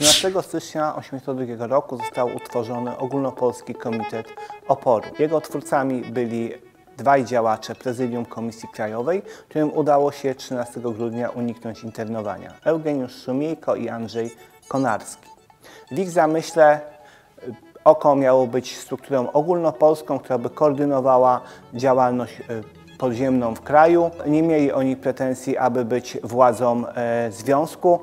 11 stycznia 1982 roku został utworzony Ogólnopolski Komitet Oporu. Jego twórcami byli dwaj działacze Prezydium Komisji Krajowej, którym udało się 13 grudnia uniknąć internowania. Eugeniusz Szumiejko i Andrzej Konarski. W ich zamyśle y, oko miało być strukturą ogólnopolską, która by koordynowała działalność y, podziemną w kraju. Nie mieli oni pretensji, aby być władzą e, związku,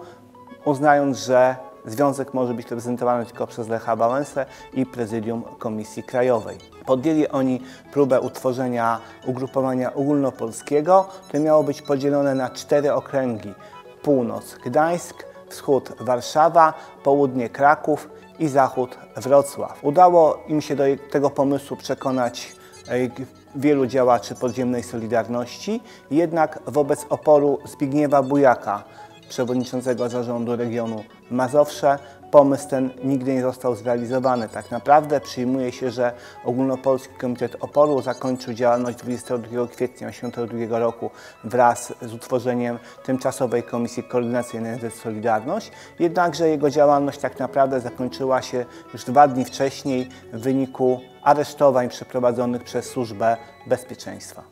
uznając, że związek może być reprezentowany tylko przez Lecha Wałęsę i prezydium Komisji Krajowej. Podjęli oni próbę utworzenia ugrupowania ogólnopolskiego, które miało być podzielone na cztery okręgi. Północ Gdańsk, wschód Warszawa, południe Kraków i zachód Wrocław. Udało im się do tego pomysłu przekonać e, wielu działaczy podziemnej Solidarności, jednak wobec oporu Zbigniewa Bujaka, przewodniczącego zarządu regionu Mazowsze, pomysł ten nigdy nie został zrealizowany. Tak naprawdę przyjmuje się, że Ogólnopolski Komitet Oporu zakończył działalność 22 kwietnia 1982 roku wraz z utworzeniem Tymczasowej Komisji Koordynacyjnej NZ Solidarność, jednakże jego działalność tak naprawdę zakończyła się już dwa dni wcześniej w wyniku aresztowań przeprowadzonych przez Służbę Bezpieczeństwa.